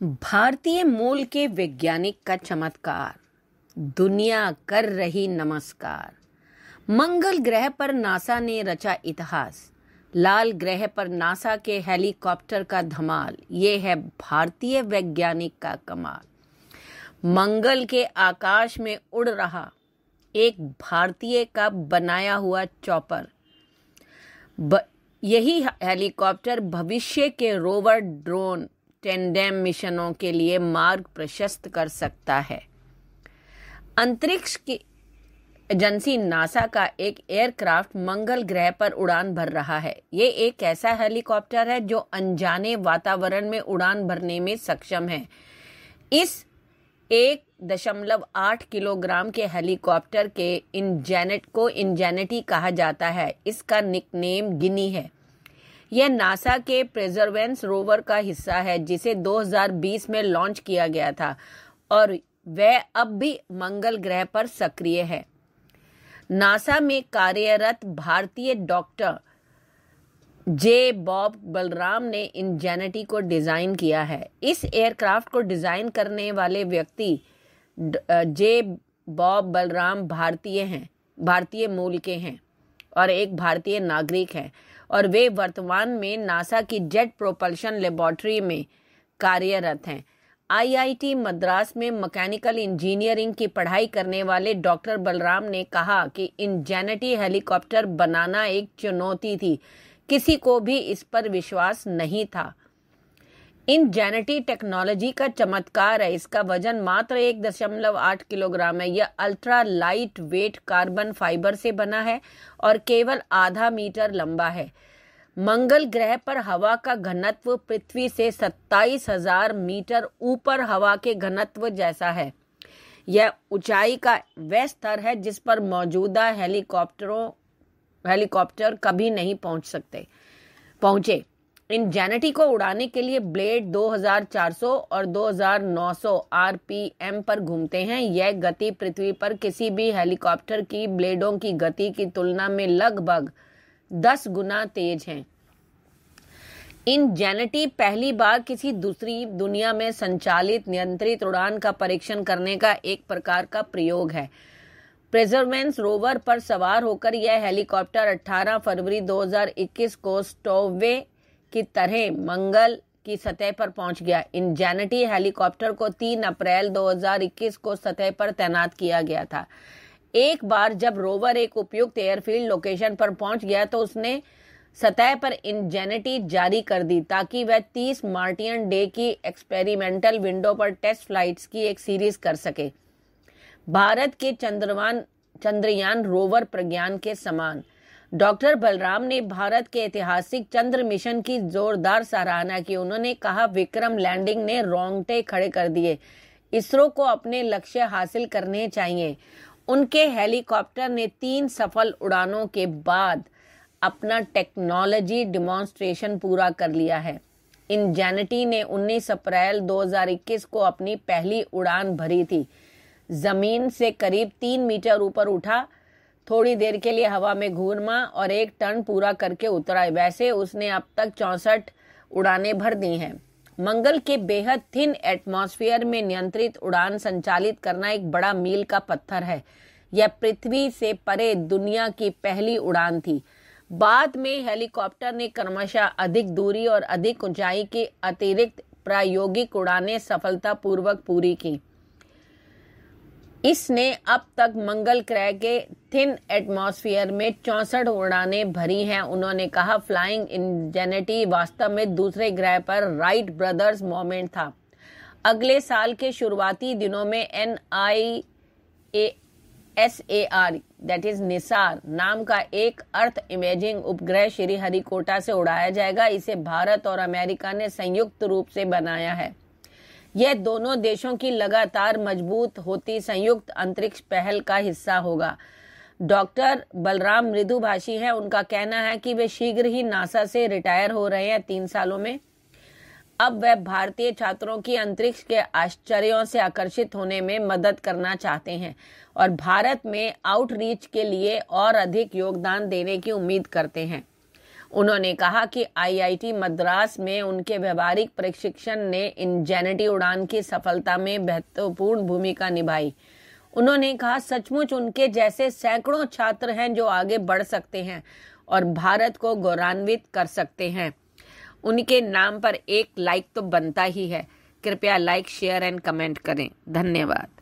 भारतीय मूल के वैज्ञानिक का चमत्कार, दुनिया कर रही नमस्कार। मंगल ग्रह पर नासा ने रचा इतिहास, लाल ग्रह पर नासा के हेलीकॉप्टर का धमाल, ये है भारतीय वैज्ञानिक का कमाल। मंगल के आकाश में उड़ रहा एक भारतीय का बनाया हुआ चॉपर। यही हेलीकॉप्टर भविष्य के रोवर ड्रोन टेंडेम मिशनों के लिए मार्ग प्रशस्त कर सकता है। अंतरिक्ष की एजेंसी नासा का एक एयरक्राफ्ट मंगल ग्रह पर उड़ान भर रहा है। ये एक ऐसा हेलीकॉप्टर है जो अनजाने वातावरण में उड़ान भरने में सक्षम है। इस एक दशमलव आठ किलोग्राम के हेलीकॉप्टर के इंजेनेट को इंजेनिटी कहा जाता है। इसका निकनेम गिनी है। यह नासा के प्रेजरवेंस रोवर का हिस्सा है, जिसे 2020 में लॉन्च किया गया था, और वह अब भी मंगल ग्रह पर सक्रिय है। नासा में कार्यरत भारतीय डॉक्टर जे बॉब बलराम ने इन जेनेटी को डिज़ाइन किया है। इस एयरक्राफ्ट को डिज़ाइन करने वाले व्यक्ति जे बॉब बलराम भारतीय हैं, भारतीय मूल के हैं, और एक भारतीय नागरिक हैं। और वे वर्तमान में नासा की जेट प्रोपल्शन लेबोरेटरी में कार्यरत हैं। आईआईटी मद्रास में मैकेनिकल इंजीनियरिंग की पढ़ाई करने वाले डॉक्टर बलराम ने कहा कि इंजेनिटी हेलीकॉप्टर बनाना एक चुनौती थी। किसी को भी इस पर विश्वास नहीं था। इन जेनेटी टेक्नोलॉजी का चमत्कार है। इसका वज़न मात्र एक दशमलव आठ किलोग्राम है। यह ultra light weight carbon fibre से बना है और केवल आधा मीटर लंबा है। मंगल ग्रह पर हवा का घनत्व पृथ्वी से सत्ताईस हज़ार मीटर ऊपर हवा के घनत्व जैसा है। यह ऊंचाई का वह स्तर है जिस पर मौजूदा हेलीकॉप्टरों, हेलीकॉप्टर कभी नहीं पहुँच सकते, पहुँचे। इन जेनेटी को उड़ाने के लिए ब्लेड 2400 और 2900 आरपीएम पर घूमते हैं। यह गति पृथ्वी पर किसी भी हेलीकॉप्टर की ब्लेडों की गति की तुलना में लगभग 10 गुना तेज है। इन जेनेटी पहली बार किसी दूसरी दुनिया में संचालित नियंत्रित उड़ान का परीक्षण करने का एक प्रकार का प्रयोग है। प्रेजरमेंस रोवर पर सवार होकर यह हेलीकॉप्टर 18 फरवरी 2021 को स्टोवे की तरह मंगल की सतह पर पहुँच गया। इन जैनिटी हेलीकॉप्टर को 3 अप्रैल 2021 को सतह पर तैनात किया गया था। एक बार जब रोवर एक उपयुक्त एयरफील्ड लोकेशन पर पहुँच गया तो उसने सतह पर इंजेनिटी जारी कर दी ताकि वह 30 मार्टियन डे की एक्सपेरिमेंटल विंडो पर टेस्ट फ्लाइट्स की एक सीरीज़ कर सके। भारत के चंद्रवान चंद्रयान रोवर प्रज्ञान के समान। डॉक्टर बलराम ने भारत के ऐतिहासिक चंद्र मिशन की जोरदार सराहना की। उन्होंने कहा, विक्रम लैंडिंग ने रोंगटे खड़े कर दिए। इसरो को अपने लक्ष्य हासिल करने चाहिए। उनके हेलीकॉप्टर ने तीन सफल उड़ानों के बाद अपना टेक्नोलॉजी डिमॉन्स्ट्रेशन पूरा कर लिया है। इंजेनिटी ने 19 अप्रैल 2021 को अपनी पहली उड़ान भरी थी। ज़मीन से करीब तीन मीटर ऊपर उठा थोड़ी देर के लिए हवा में घूरमा और एक टर्न पूरा करके उतरा वैसे उसने अब तक चौसठ उड़ानें भर दी हैं। मंगल के बेहद थिन एटमॉस्फेयर में नियंत्रित उड़ान संचालित करना एक बड़ा मील का पत्थर है। यह पृथ्वी से परे दुनिया की पहली उड़ान थी। बाद में हेलीकॉप्टर ने क्रमशः अधिक दूरी और अधिक ऊंचाई के अतिरिक्त प्रायोगिक उड़ानें सफलतापूर्वक पूरी की। इसने अब तक मंगल ग्रह के थिन एटमॉस्फेयर में चौसठ उड़ानें भरी हैं। उन्होंने कहा फ्लाइंग इंजेनिटी वास्तव में दूसरे ग्रह पर राइट ब्रदर्स मोमेंट था। अगले साल के शुरुआती दिनों में N I S A R that is NISAR नाम का एक अर्थ इमेजिंग उपग्रह श्रीहरिकोटा से उड़ाया जाएगा। इसे भारत और अमेरिका ने संयुक्त रूप से बनाया है। यह दोनों देशों की लगातार मज़बूत होती संयुक्त अंतरिक्ष पहल का हिस्सा होगा। डॉक्टर बलराम मृदुभाषी है। उनका कहना है कि वे शीघ्र ही नासा से रिटायर हो रहे हैं तीन सालों में। अब वह भारतीय छात्रों की अंतरिक्ष के आश्चर्यों से आकर्षित होने में मदद करना चाहते हैं और भारत में आउटरीच के लिए और अधिक योगदान देने की उम्मीद करते हैं। उन्होंने कहा कि आईआईटी मद्रास में उनके व्यवहारिक प्रशिक्षण ने इन इंजेनिटी उड़ान की सफलता में महत्वपूर्ण भूमिका निभाई। उन्होंने कहा, सचमुच उनके जैसे सैकड़ों छात्र हैं जो आगे बढ़ सकते हैं और भारत को गौरवान्वित कर सकते हैं। उनके नाम पर एक लाइक तो बनता ही है। कृपया लाइक, शेयर एंड कमेंट करें। धन्यवाद।